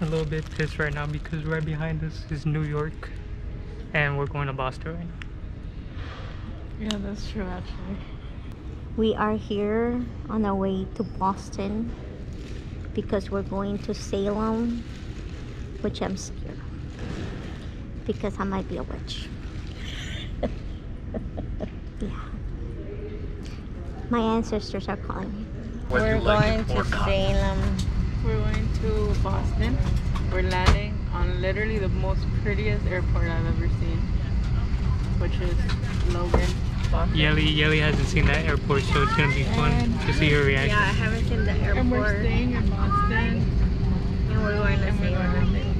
a little bit pissed right now because right behind us is New York and we're going to Boston right now. Yeah, that's true actually. We are here on our way to Boston because we're going to Salem, which I'm scared because I might be a witch. yeah. My ancestors are calling me. We're going to Salem. We're going to Boston. We're landing on literally the most prettiest airport I've ever seen, which is Logan. Boston. Yelly, Yelly hasn't seen that airport, so it's gonna be fun to see her reaction. Yeah, I haven't seen the airport. And we're staying in Boston. and we're going to And Salem.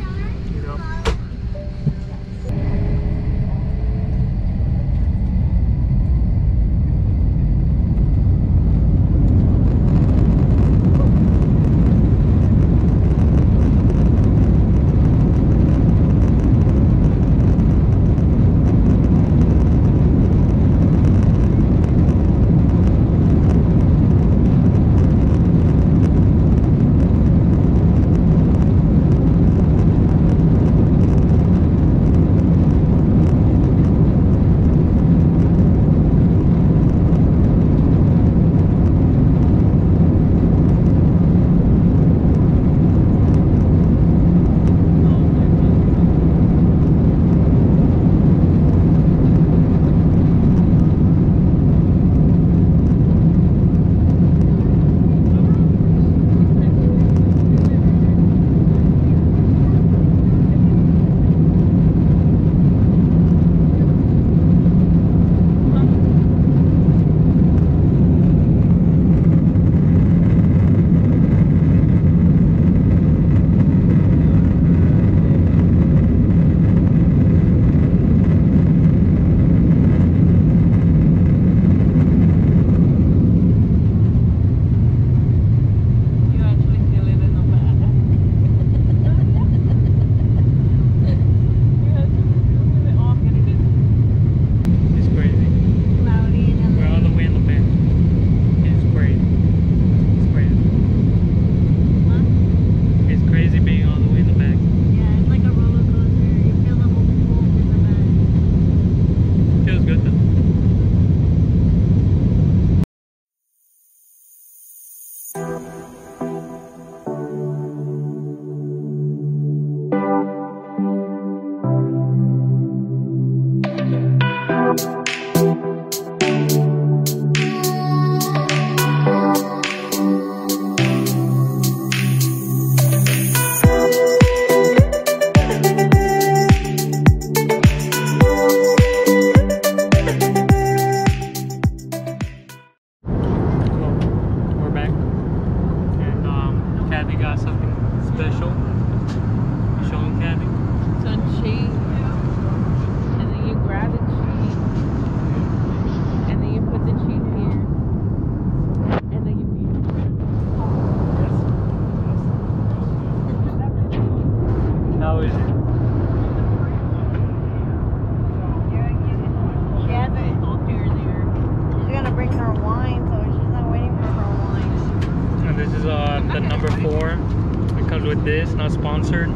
With this, not sponsored.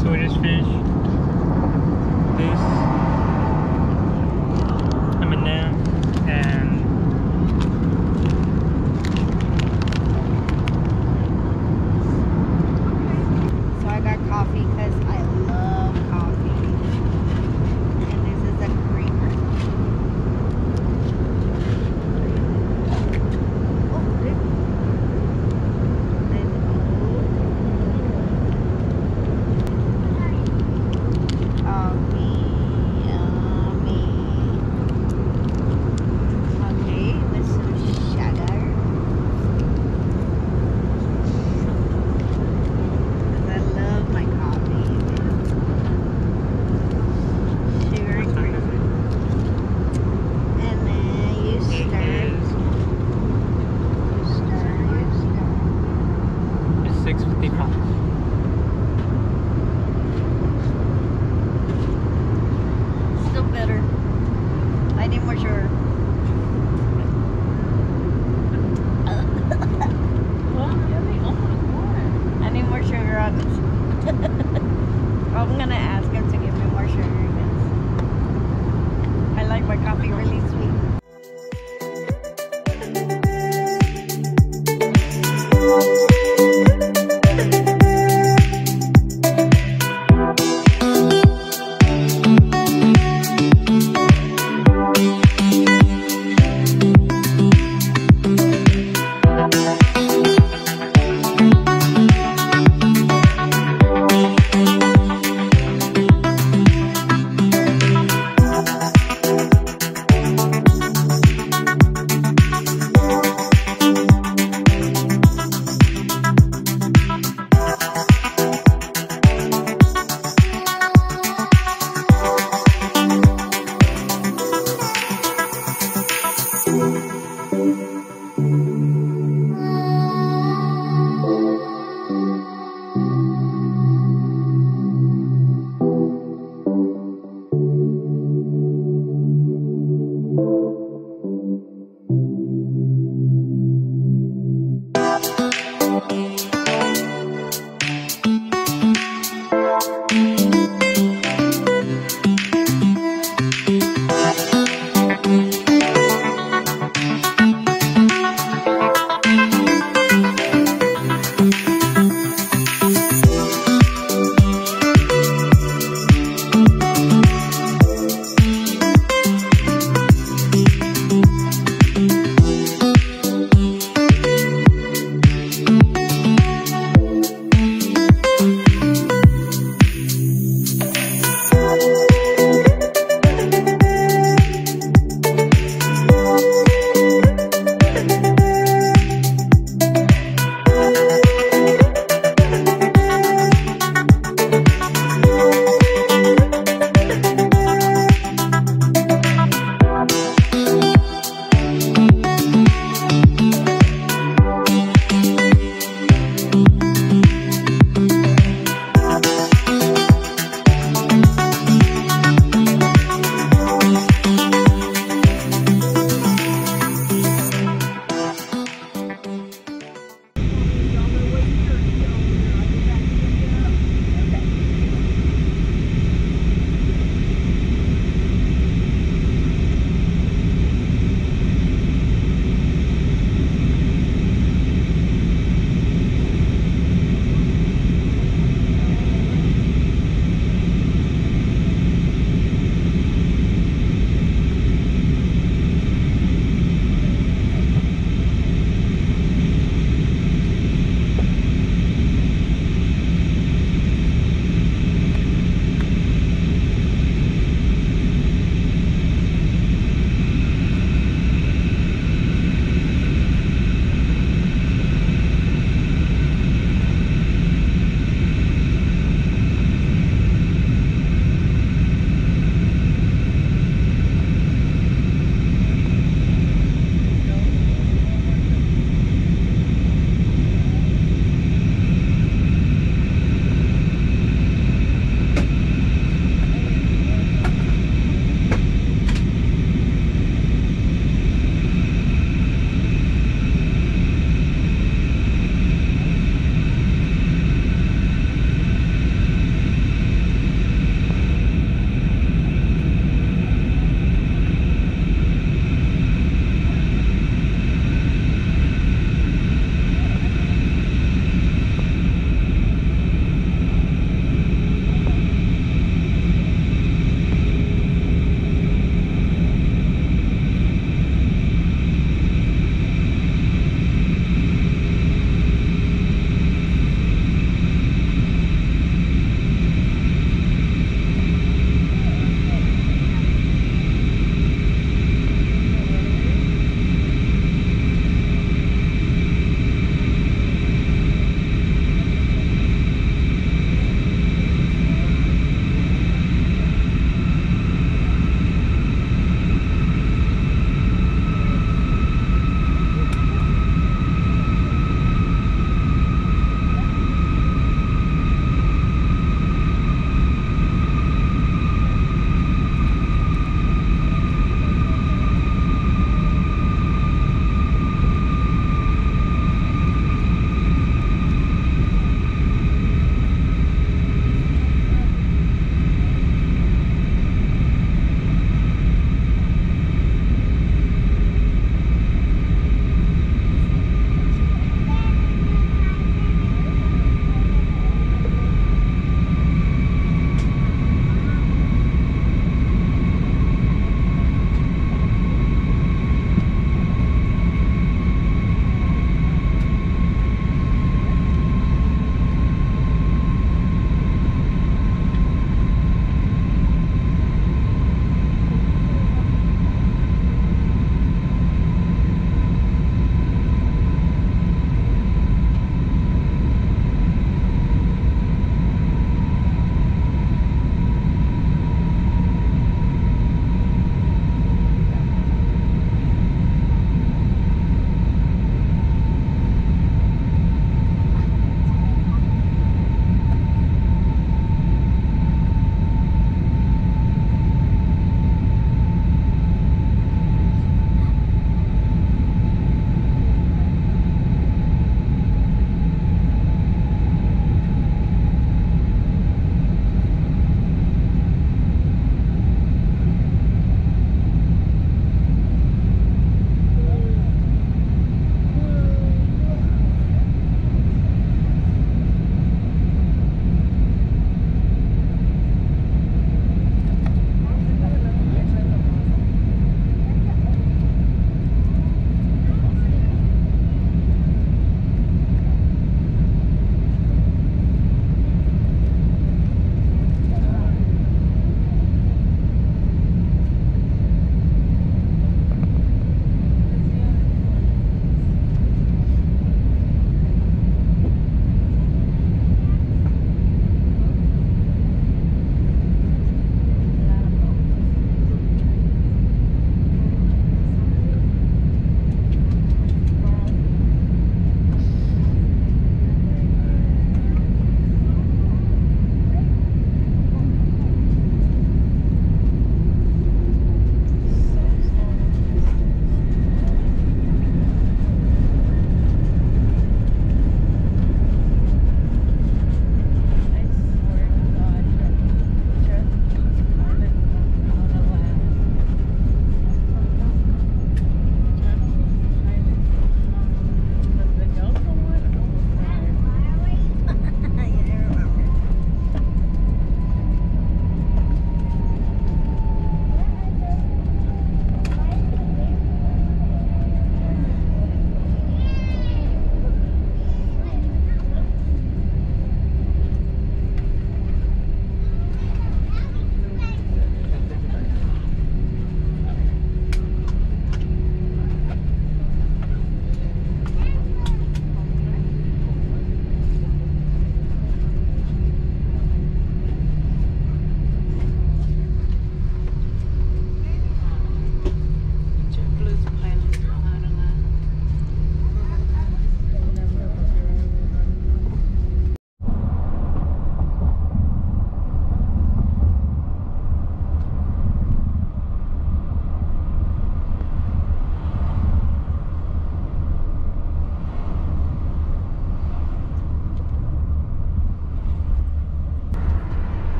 Swedish fish.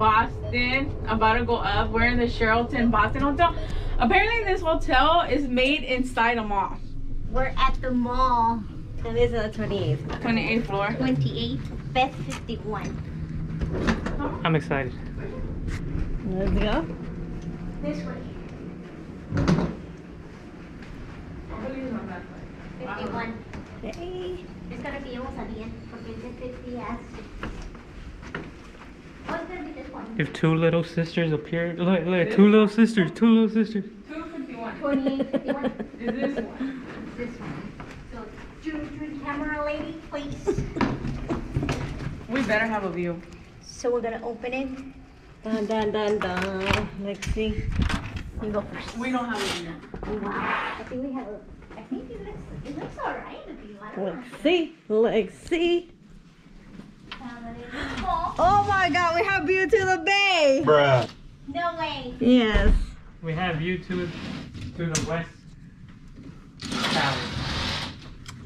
In Boston, about to go up. We're in the Sheraton Boston Hotel. Apparently, this hotel is made inside a mall. We're at the mall. And this is the 28th. 28th floor. 28, Beth 51. I'm excited. Let's go. This way. 51. Hey. It's gonna be almost at the end. Porque es 50 as. Oh, it's gonna be this one. If two little sisters appear, look, look, two little sisters, two little sisters. 251. 28, 51. Is this one? This one. So, June, June, camera lady, please. We better have a view. So we're gonna open it. Dun dun dun dun. Let's see. You go first. We don't have a view. Wow. I think we have a. I think it looks. It looks alright. The view. I don't. Let's see. Let's see. Oh, my god, we have view to the bay. Bruh. no way. Yes. We have view to to the west tower.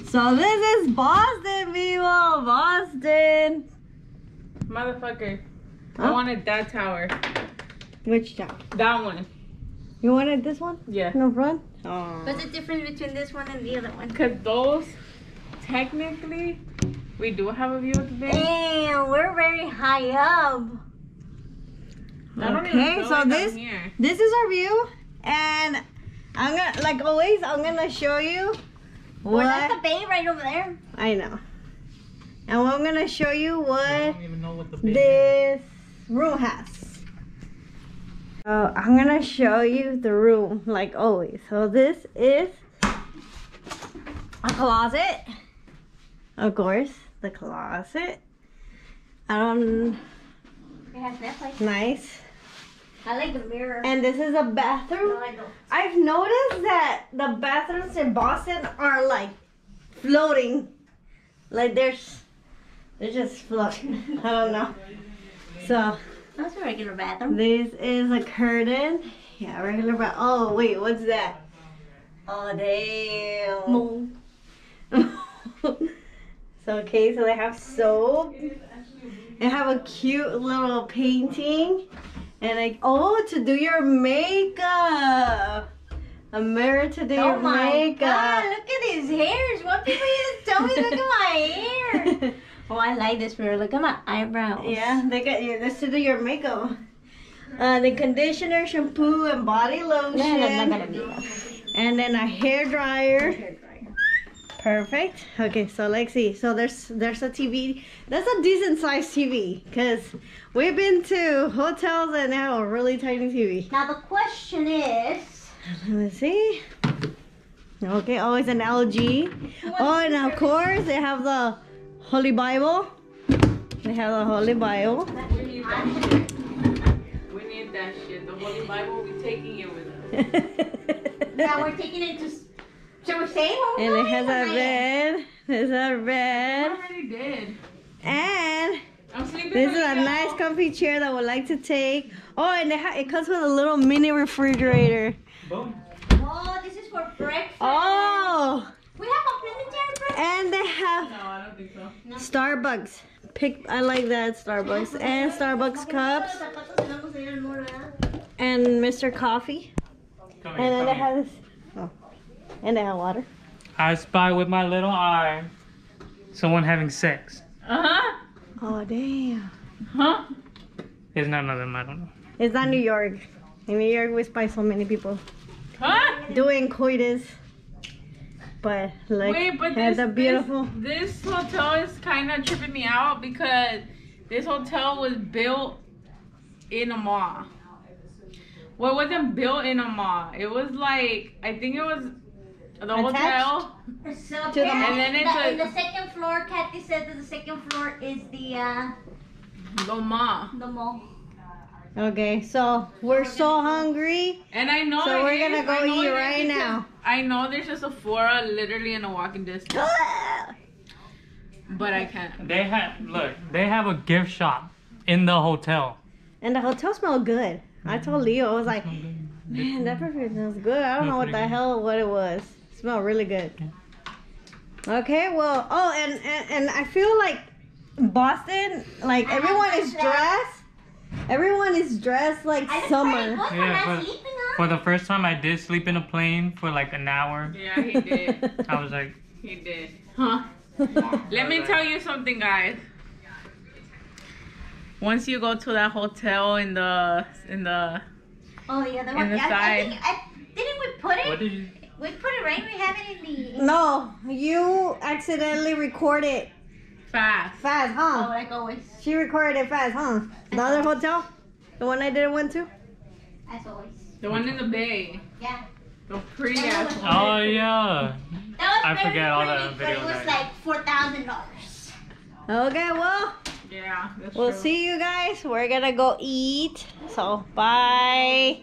So this is Boston, people. Boston. Motherfucker. I wanted that tower. Which town? That one. You wanted this one? Yeah. No the front? Oh. What's the difference between this one and the other one? Because those, technically, we do have a view of the bay. Damn, we're very high up. I don't even Okay, so like this here. this is our view, and I'm gonna like always I'm gonna show you Well, what that's the bay right over there. I know, and I'm gonna show you what don't even know what the big this room has. So I'm gonna show you the room like always. So this is a closet, of course, the closet. I don't It has Netflix. nice. I like the mirror. And this is a bathroom. no, I don't. I've noticed that the bathrooms in Boston are like floating. Like there's they're just floating. I don't know. So That's a regular bathroom. this is a curtain. Yeah, regular but oh wait, what's that? Oh damn. So okay, so they have soap. They have a cute little painting. And like oh to do your makeup. A mirror to do Oh your my makeup. god, look at his hairs. What people used to tell me, look at my hair. Oh, I like this mirror. Look at my eyebrows. yeah, they got you. that's to do your makeup. Uh, the conditioner, shampoo, and body lotion. No, no, not gonna be. And then a hair dryer. Perfect. Okay, so let's see. So there's there's a TV. That's a decent sized TV because we've been to hotels and they have a really tiny TV. Now the question is, Let's see. Okay, oh, always an LG. Oh, and of course they have the Holy Bible. They have the Holy Bible. We need that shit. We need that shit. The Holy Bible, we taking it with us. yeah, we're taking it to. Shall we say what we're And it has a not yet? bed. There's a I bed. already did. And this is a nice comfy chair that I would like to take. Oh, and it, ha- it comes with a little mini refrigerator. Boom. Oh, this is for breakfast. Oh, We have a planetary breakfast. and they have No, I don't think so. Starbucks. Pick, I like that Starbucks and Starbucks cups and Mr. Coffee. Come And here, then it they here. have this. Oh, and they have water. I spy with my little eye someone having sex. Uh huh. Oh damn! Huh? It's none of them. I don't know. It's not New York. In New York, we spy so many people Huh? doing coitus. But like, Wait, but this, the beautiful. this this hotel is kind of tripping me out because this hotel was built in a mall. Well, it wasn't built in a mall. It was like I think it was the hotel. So To the And then the- it's a- in the second floor, Kathy said that the second floor is the uh, The mall. the mall. Okay, so we're so hungry. And I know. So we're gonna is- go eat right now. I know there's a Sephora literally in a walking distance, but I can't. They have look. They have a gift shop in the hotel. And the hotel smelled good. I told Leo, I was like, man, that perfume smells good. I don't know what the hell what it was. It smelled really good. Okay, well, oh, and, and and I feel like Boston, like I everyone is my dressed. Everyone is dressed like I summer. pretty good for Yeah, not but- sleeping, huh? For the first time, I did sleep in a plane for like an hour. Yeah, he did. I was like, he did. Huh? Let me tell you something, guys. Once you go to that hotel in the in the Oh, yeah, the other one. the I, I side. think, I, didn't we put it? What did you? We put it right. We have it in the. no, you accidentally recorded fast. fast, huh? Oh, like always. She recorded it fast, huh? The other hotel, the one I didn't went to. As always. The one in the bay. Yeah. The pretty ass one. Oh yeah. That was I very forget all pretty, the but it was I- like four thousand dollars. Okay, well, Yeah, that's we'll true. see you guys. We're gonna go eat. So, bye.